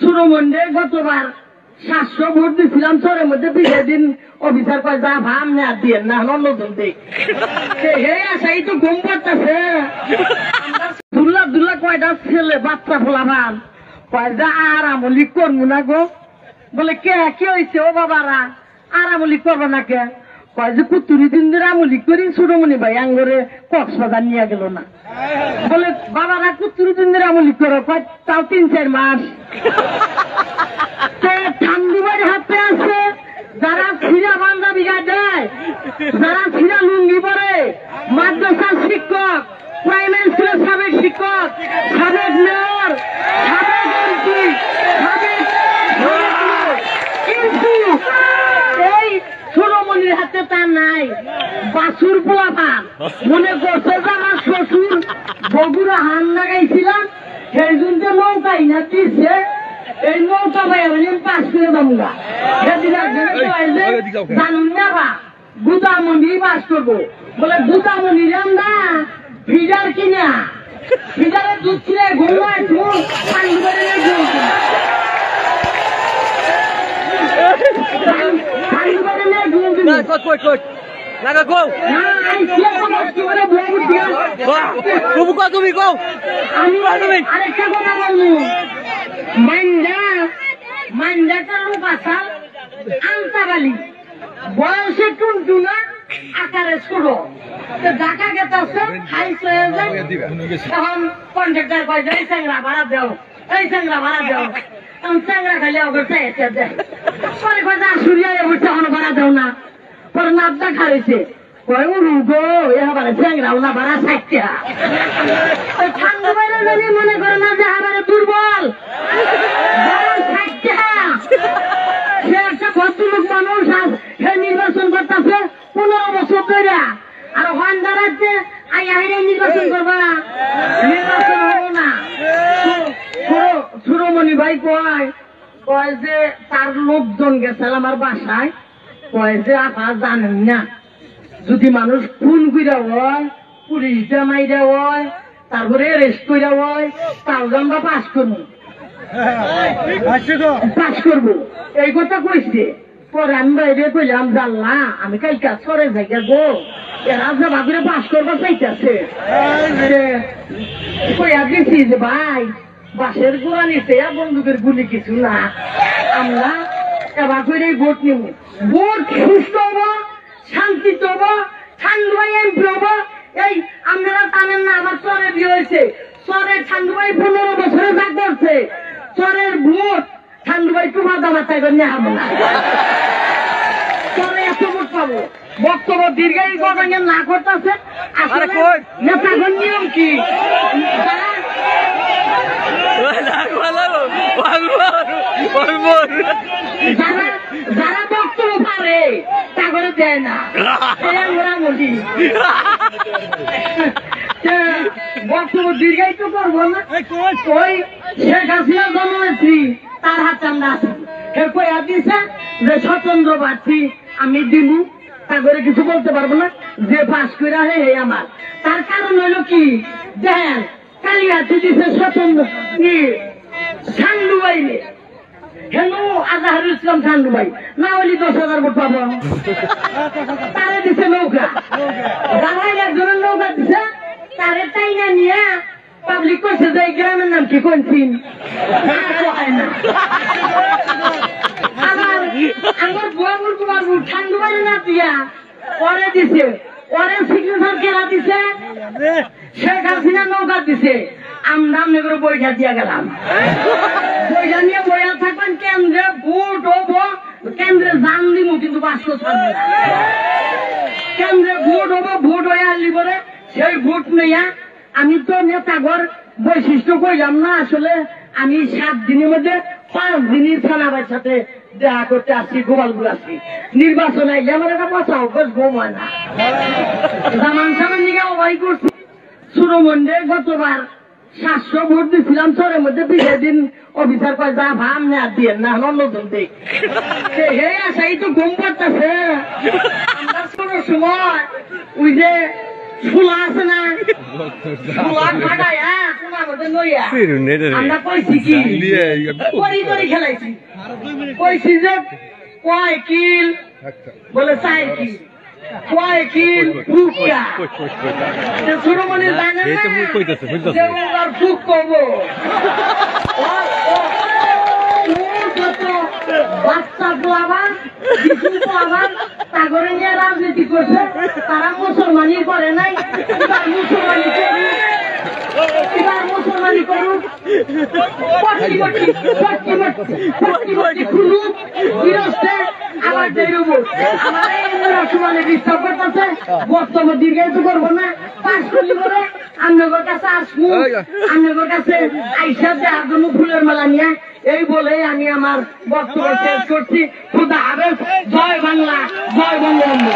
সুরমন্ডে গতবার সাতশো ভোট দিছিলাম চরের মধ্যে বিশে দিন। অফিসার কয়, যা ভাম না দিয়ে না নতুন দেখ হে আসাই তো ঘুম পাচ্ছে দুল্লা দুল্লা কয়টা ছেলে বাচ্চা ফোলা ভান কয়, যা আর আমলি করব না গো। বলে, কে কে হয়েছে ও বাবারা? আর আমলি করব না কে? কয় কুতুরি দিন ধরে আমলি করি, সুরমণি ভাই আঙ্গরে কক্সবাজার নিয়ে গেল না। বলে, বাবারা, কুতুরি দিন ধরে আমলি করো। তাও তিন, চার মাস। ঠান্ডুবাড়ি হাতে আছে? যারা ছিঁড়া বান্ধা বিঘা দেয়, যারা পরে মাদ্রাসার শিক্ষক প্রাইমারি স্কুলের সাবেক শিক্ষক সাবেক মেয়র সাবেক এমপি সাবেক সাবেক লোক। কিন্তু এই সুরমণির হাতে তা নাই বাসুর পোলা পান মনে করছে আমার শ্বশুর বগুড়া হান লাগাইছিলাম সেই জন্য নৌকাই না দিচ্ছে এই নৌকা ভাই আমি পাশ করে দামগা। সেদিন জানুন না বা গুদামন্ডি বাস করব। বলে গুদামন্ডি আমরা ফিডার কিনা? ফিডারের দুধ কিনে ঘুমায় তুমি পানি করে ঘুম পানি করে ঘুম Nah, kod, kod, বউ দিয়া Go! Bubuka তুমি! আমি তুমি। আরেকটা কথা বলব। মাইন্ডা মাইন্ডা কারণ পাশাল আন্তাবালি বয়সে টুনটুনা আকারে ছোট। ঢাকা গেতাছে হাই হয়ে যায়। তখন কন্ট্রাক্টর কয় এই স্যাংরা ভাড়া দাও এই স্যাংরা ভাড়া দাও। তখন স্যাংরা খালি অগর চাইতে দেয়। পরে কয় আসুরিয়া বসে এখন ভাড়া দাও না। বাইরে যদি মনে করে না যে আমার দুর্বল ভদ্রলোক মানুষ সে নির্বাচন করতেছে পনেরো বছর ধরে আর ওখান দাঁড়াচ্ছে, আই নির্বাচন করবা নির্বাচন হব না। সুরমণি ভাই কয় কয় যে তার লোকজন গেছে আমার বাসায় কয় যে জানেন না। যদি মানুষ খুন কইরা হয় পুলিশ জামাইরা হয় তারপরে রেস্ট কইরা হয় তাও আমরা পাস করব। পাস করব। এই কথা কইছে পরে আমি বাইরে কইলাম জানলা আমি কালকে সরে জায়গা গো। এরা যে ভাবিরে পাস করবার চাইতেছে। কইয়া গেছি যে, ভাই বাসের গোড়া নিতে বন্দুকের গুলি কিছু না। আমরা এবার করে ভোট নিব ভোট সুস্থ হব শান্তিতে হব ঠান্ডাই এমপি হব এই আপনারা জানেন না আমার চরে বিয়ে হয়েছে চরের ঠান্ডাই পনেরো বছরে যা করছে চরের ভোট ঠান্ডাই তোমার দামা চাইবে নেহাবো না চরে এত ভোট পাবো বক্তব্য দীর্ঘায়ী কথা না করতেছে নেতাগণ নিয়ম কি যারা Lago, lago! Walmor! Walmor! যারা যারা বক্তব্য পারে তা করে দেয় না। এই আমরা বলি সে বক্তব্য দীর্ঘায়িত করব না। ওই শেখ হাসিনা জন্মনেত্রী তার হাতে আমরা আছি। সে কইয়া দিছে? যে স্বতন্ত্র প্রার্থী আমি দিমু। তা করে কিছু বলতে পারব না। যে পাস করে হে হে আমার। তার কারণ হইল কি? দেখেন কালিয়াতি দিছে স্বতন্ত্র কি সান্ডু বাইলে হেন আজাহারুল ইসলাম ঠান্ডু ভাই। না হলে দশ হাজার ভোট পাবো। তারে দিছে নৌকা। বাংলায় একজনের নৌকা দিছে, তারে তাই না নিয়ে পাবলিক করছে যে গ্রামের নাম কি কোনছিন আবার আমার বুয়াবুর কুমার ঠান্ডু বাড়ি না দিয়া, পরে দিছে। পরে সিগনেচার কেরা দিছে? শেখ হাসিনা নৌকা দিছে। আমরা আমনে করে বইটা দিয়া গেলাম। বইটা নিয়ে বইয়া থাকবেন কেন্দ্রে ভোট হব, কেন্দ্রে জান দিব কিন্তু থাকবে না। কেন্দ্রে ভোট হব, ভোট হয়ে আসলি পরে সেই ভোট নিয়া আমি তো নেতাগর বৈশিষ্ট্য কইলাম না, আসলে আমি সাত দিনের মধ্যে পাঁচ দিনের থানাবাই সাথে দেখা করতে আসছি, গোপালপুর আসছি। নির্বাচন আইলে আমার একটা কথা অভ্যাস ঘুম হয় না। জামান সামান নিয়ে অবাই করছি। সুরমন্ডে গতবার সাতশো ভোট দিছিলাম চরের মধ্যে বিশে দিন অফিসার কয় যা ভাম না দিয়ে না নতুন দেখ হে তো ঘুম পাচ্ছে কোনো সময় ওই যে ফুলা আছে না ফুলা ফাটাই হ্যাঁ তোমার মধ্যে লইয়া। আমরা কইছি কি করি করি খেলাইছি। কইছি যে কয় কিল? বলে চাই কি কিল। মনে বাচ্চা পোলাবান শিশু পোলাবান সাগরে নিয়ে রাজনীতি করছে তারা মুসলমানি করে নাই মুসলমানি মুসলমানি করুক পট্টি পট্টি পট্টি পট্টি পট্টি পট্টি খুলুক আমার এই সমানে ডিস্টার্ব করতেছে। বক্তব্য দীর্ঘায়িত করব না। পাঁচ করলি করে আপনাদের কাছে আসব। আপনাদের কাছে আইসা জন্য ফুলের মেলা নিয়ে। এই বলে আমি আমার বক্তব্য শেষ করছি। খুদা হাবেস জয় বাংলা। জয় বঙ্গবন্ধু।